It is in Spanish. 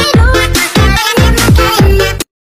Quiero